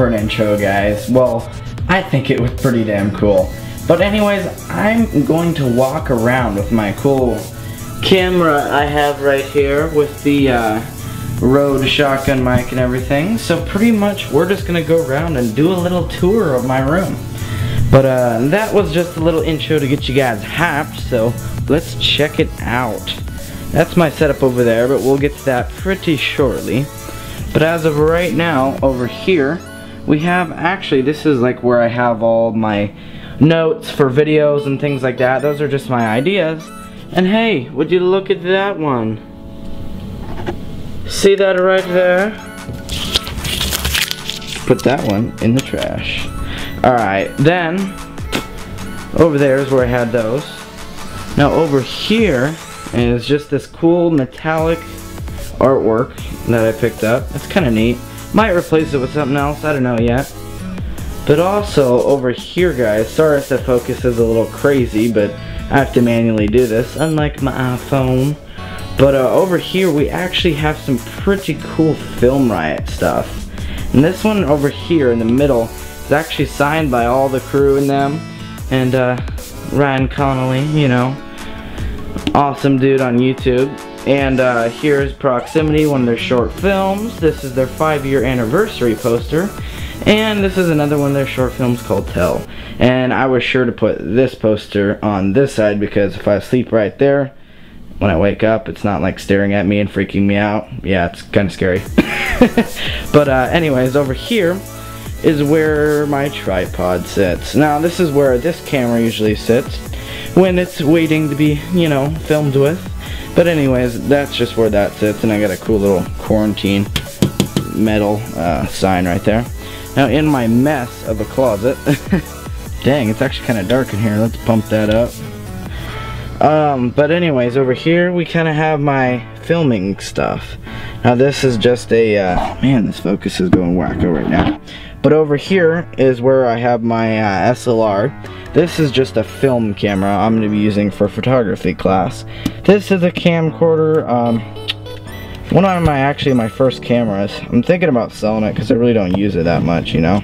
for an intro, guys? Well, I think it was pretty damn cool. But anyways, I'm going to walk around with my cool camera I have right here with the uh, Rode shotgun mic and everything. So pretty much we're just gonna go around and do a little tour of my room. But uh, that was just a little intro to get you guys hyped, so let's check it out. That's my setup over there, but we'll get to that pretty shortly. But as of right now, over here, we have, actually, this is like where I have all my notes for videos and things like that. Those are just my ideas. And hey, would you look at that one? See that right there? Put that one in the trash. Alright, then, over there is where I had those. Now over here is just this cool metallic artwork that I picked up. It's kind of neat. Might replace it with something else, I don't know yet. But also over here guys, sorry if the focus is a little crazy, but I have to manually do this, unlike my iPhone. But uh, over here we actually have some pretty cool Film Riot stuff. And this one over here in the middle is actually signed by all the crew in them. And uh, Ryan Connolly, you know, awesome dude on YouTube. And uh, here's Proximity, one of their short films. This is their five year anniversary poster. And this is another one of their short films called Tell. And I was sure to put this poster on this side because if I sleep right there, when I wake up, it's not like staring at me and freaking me out. Yeah, it's kind of scary. but uh, anyways, over here is where my tripod sits. Now, this is where this camera usually sits when it's waiting to be, you know, filmed with. But anyways, that's just where that sits, and I got a cool little quarantine metal uh, sign right there. Now, in my mess of a closet, dang, it's actually kind of dark in here. Let's pump that up. Um, but anyways, over here we kind of have my filming stuff. Now this is just a, uh, man, this focus is going wacko right now. But over here is where I have my uh, SLR. This is just a film camera I'm going to be using for photography class. This is a camcorder. Um, one of my, actually my first cameras. I'm thinking about selling it because I really don't use it that much, you know.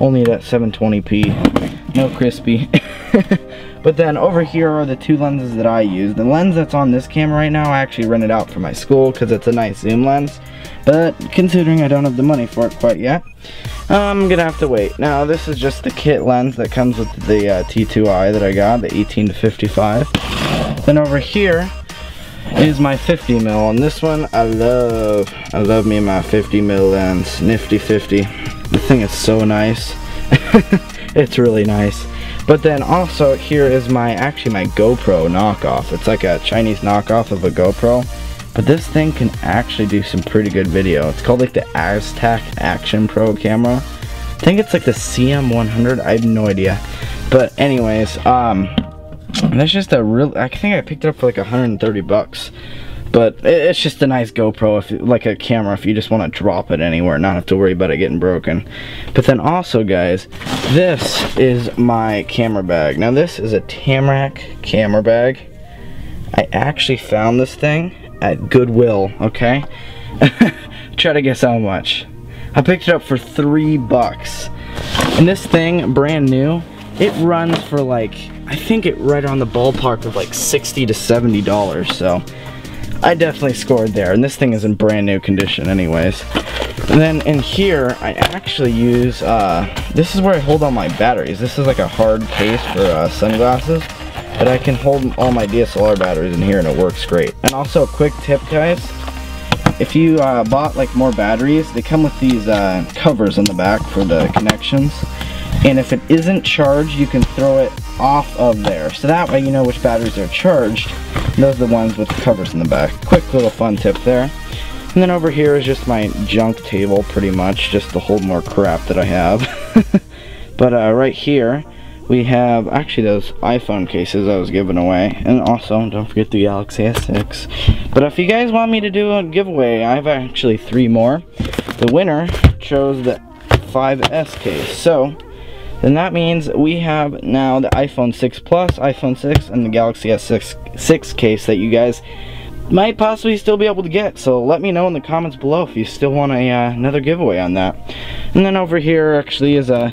Only that 720p. No crispy. But then over here are the two lenses that I use. The lens that's on this camera right now, I actually rented out for my school because it's a nice zoom lens. But considering I don't have the money for it quite yet, I'm gonna have to wait. Now this is just the kit lens that comes with the uh, T2i that I got, the 18 to 55. Then over here is my 50 mil. On this one, I love, I love me my 50 mil lens, nifty 50. The thing is so nice. it's really nice. But then also here is my, actually my GoPro knockoff. It's like a Chinese knockoff of a GoPro. But this thing can actually do some pretty good video. It's called like the Aztec Action Pro camera. I think it's like the CM100. I have no idea. But anyways, um, that's just a real, I think I picked it up for like 130 bucks. But it's just a nice GoPro, if like a camera, if you just want to drop it anywhere, not have to worry about it getting broken. But then also, guys, this is my camera bag. Now, this is a Tamrac camera bag. I actually found this thing at Goodwill, okay? Try to guess how much. I picked it up for three bucks. And this thing, brand new, it runs for like, I think it right on the ballpark of like 60 to $70, so I definitely scored there. And this thing is in brand new condition anyways. And then in here, I actually use, uh, this is where I hold all my batteries. This is like a hard case for uh, sunglasses. But I can hold all my DSLR batteries in here and it works great. And also a quick tip guys, if you uh, bought like more batteries, they come with these uh, covers in the back for the connections. And if it isn't charged, you can throw it off of there. So that way you know which batteries are charged those are the ones with the covers in the back. Quick little fun tip there. And then over here is just my junk table, pretty much, just to hold more crap that I have. but uh, right here, we have actually those iPhone cases I was giving away. And also, don't forget the Galaxy S6. But if you guys want me to do a giveaway, I have actually three more. The winner chose the 5S case. So, then that means we have now the iPhone 6 Plus, iPhone 6, and the Galaxy S6 6 case that you guys might possibly still be able to get. So let me know in the comments below if you still want a, uh, another giveaway on that. And then over here actually is a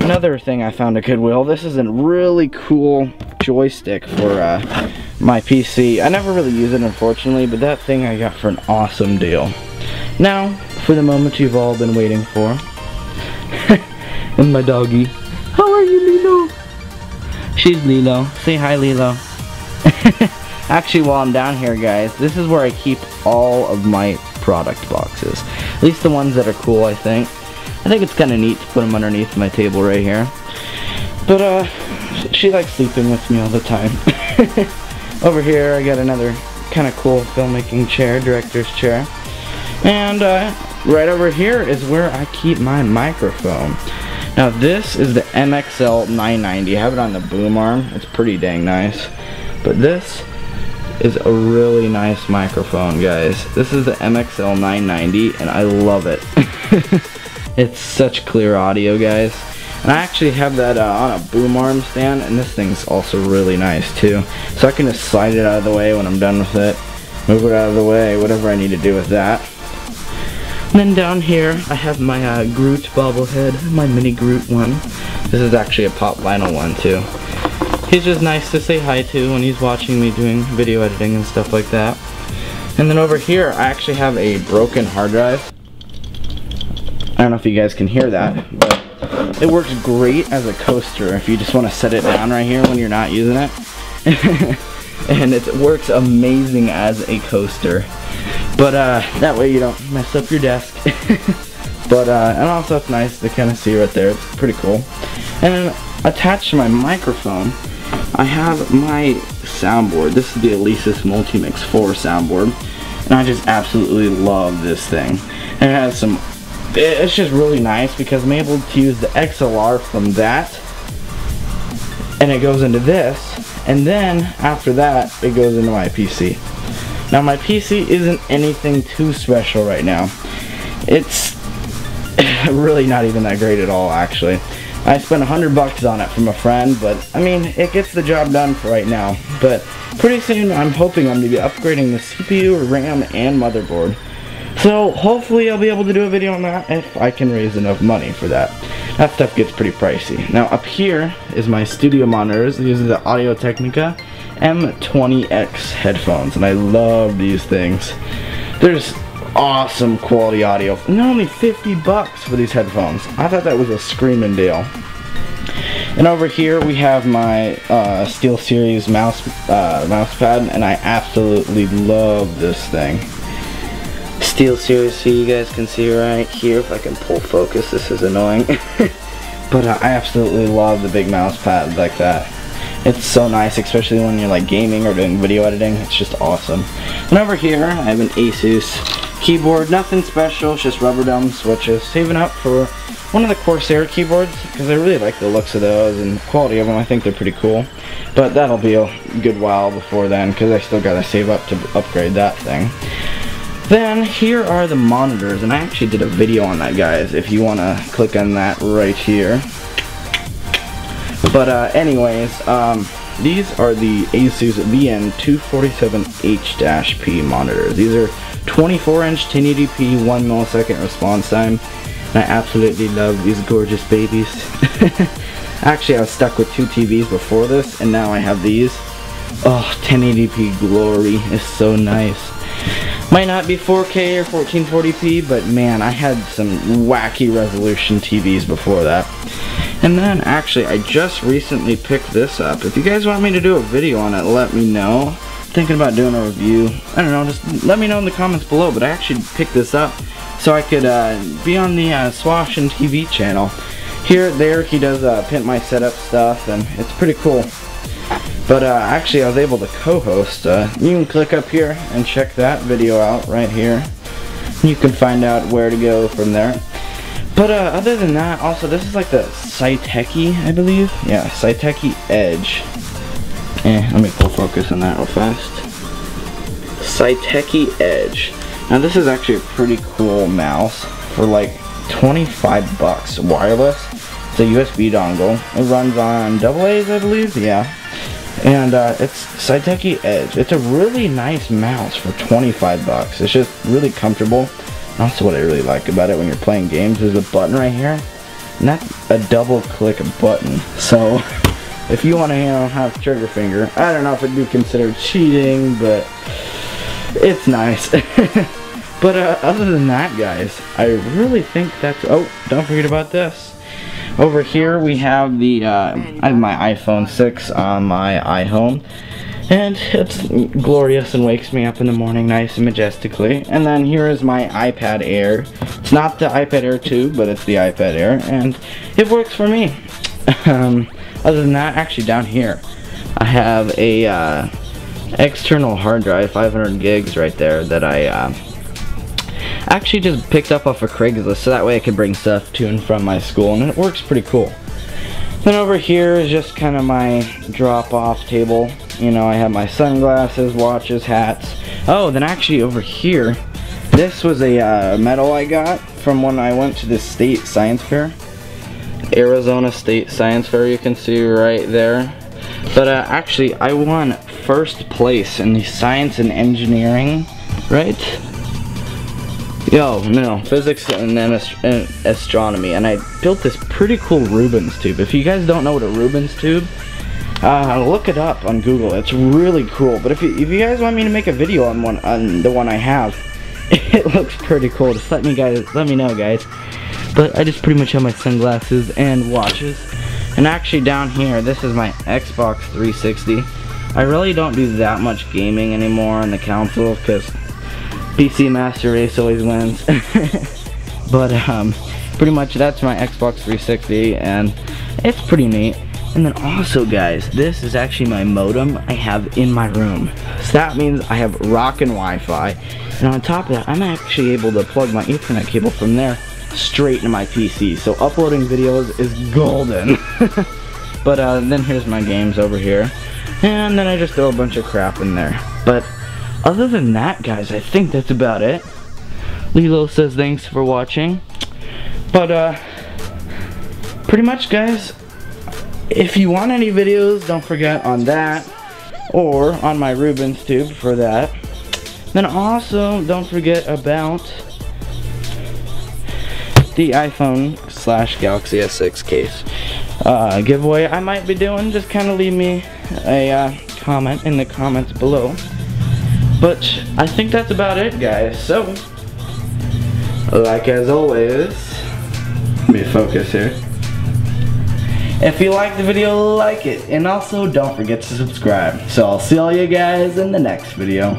another thing I found at Goodwill. This is a really cool joystick for uh, my PC. I never really use it unfortunately, but that thing I got for an awesome deal. Now, for the moment you've all been waiting for. And my doggy. How are you, Lilo? She's Lilo. Say hi, Lilo. Actually, while I'm down here, guys, this is where I keep all of my product boxes. At least the ones that are cool, I think. I think it's kind of neat to put them underneath my table right here. But, uh, she likes sleeping with me all the time. Over here, I got another kind of cool filmmaking chair, director's chair. And, uh, right over here is where I keep my microphone. Now, this is the MXL 990. I have it on the boom arm. It's pretty dang nice. But this is a really nice microphone, guys. This is the MXL 990, and I love it. it's such clear audio, guys. And I actually have that uh, on a boom arm stand, and this thing's also really nice, too. So I can just slide it out of the way when I'm done with it. Move it out of the way, whatever I need to do with that. And then down here, I have my uh, Groot bobblehead, my mini Groot one. This is actually a pop vinyl one, too. He's just nice to say hi to when he's watching me doing video editing and stuff like that. And then over here, I actually have a broken hard drive. I don't know if you guys can hear that, but it works great as a coaster if you just want to set it down right here when you're not using it. and it works amazing as a coaster. But uh, that way you don't mess up your desk. but uh, and also it's nice to kind of see right there. It's pretty cool. And then attached to my microphone, I have my soundboard. This is the Alesis Multimix 4 soundboard. And I just absolutely love this thing. And it has some, it's just really nice because I'm able to use the XLR from that. And it goes into this. And then after that, it goes into my PC. Now my PC isn't anything too special right now. It's really not even that great at all actually. I spent a hundred bucks on it from a friend, but I mean, it gets the job done for right now. But pretty soon, I'm hoping I'm going to be upgrading the CPU, RAM, and motherboard. So hopefully I'll be able to do a video on that if I can raise enough money for that. That stuff gets pretty pricey. Now up here is my studio monitors. These are the Audio Technica M20X headphones, and I love these things. There's awesome quality audio. And only 50 bucks for these headphones. I thought that was a screaming deal. And over here we have my uh, SteelSeries mouse uh, mouse pad, and I absolutely love this thing. SteelSeries, so you guys can see right here, if I can pull focus, this is annoying. but uh, I absolutely love the big mouse pad like that. It's so nice, especially when you're like gaming or doing video editing. It's just awesome. And over here, I have an Asus keyboard. Nothing special, it's just rubber dome switches. Saving up for one of the Corsair keyboards because I really like the looks of those and quality of them. I think they're pretty cool. But that'll be a good while before then because I still gotta save up to upgrade that thing. Then here are the monitors and I actually did a video on that guys if you want to click on that right here. But uh, anyways, um, these are the Asus VN247H-P monitors. These are 24 inch 1080p 1 millisecond response time. And I absolutely love these gorgeous babies. Actually, I was stuck with two TVs before this, and now I have these. Oh, 1080p glory is so nice. Might not be 4K or 1440p, but man, I had some wacky resolution TVs before that. And then, actually, I just recently picked this up. If you guys want me to do a video on it, let me know thinking about doing a review. I don't know, just let me know in the comments below, but I actually picked this up so I could uh, be on the uh, Swash and TV channel. Here, there, he does uh, Pimp My Setup stuff, and it's pretty cool. But uh, actually, I was able to co-host. Uh, you can click up here and check that video out right here. You can find out where to go from there. But uh, other than that, also, this is like the Saiteki, I believe. Yeah, Saiteki Edge. Eh, let me pull focus on that real fast. Saiteki Edge. Now this is actually a pretty cool mouse for like 25 bucks wireless. It's a USB dongle. It runs on double A's, I believe. Yeah. And uh, it's Saiteki Edge. It's a really nice mouse for 25 bucks. It's just really comfortable. That's what I really like about it when you're playing games. There's a button right here, that's a double click button. So if you want to, you know, have trigger finger, I don't know if it'd be considered cheating, but it's nice. but uh, other than that, guys, I really think that's. Oh, don't forget about this. Over here we have the. Uh, I have my iPhone 6 on my iHome. And it's glorious and wakes me up in the morning nice and majestically. And then here is my iPad Air. It's not the iPad Air 2, but it's the iPad Air. And it works for me. um, other than that, actually down here, I have a uh, external hard drive, 500 gigs right there, that I uh, actually just picked up off of Craigslist. So that way I can bring stuff to and from my school. And it works pretty cool. Then over here is just kind of my drop-off table. You know, I have my sunglasses, watches, hats. Oh, then actually over here, this was a uh, medal I got from when I went to the state science fair. Arizona State Science Fair, you can see right there. But uh, actually, I won first place in the science and engineering, right? Yo, no, physics and then ast and astronomy, and I built this pretty cool Rubens tube. If you guys don't know what a Rubens tube, uh, look it up on Google. It's really cool. But if you, if you guys want me to make a video on one on the one I have, it looks pretty cool. Just let me guys let me know, guys. But I just pretty much have my sunglasses and watches. And actually down here, this is my Xbox 360. I really don't do that much gaming anymore on the console because PC Master Race always wins. but um, pretty much that's my Xbox 360 and it's pretty neat. And then also guys, this is actually my modem I have in my room. So that means I have rockin' Wi-Fi. And on top of that, I'm actually able to plug my ethernet cable from there straight into my PC. So uploading videos is golden. but uh, then here's my games over here. And then I just throw a bunch of crap in there. But other than that, guys, I think that's about it. Lilo says thanks for watching. But, uh, pretty much, guys, if you want any videos, don't forget on that, or on my Rubens tube for that. Then also, don't forget about the iPhone slash Galaxy S6 case uh, giveaway I might be doing. Just kind of leave me a uh, comment in the comments below. But I think that's about it, guys. So, like as always, let me focus here. If you like the video, like it. And also, don't forget to subscribe. So I'll see all you guys in the next video.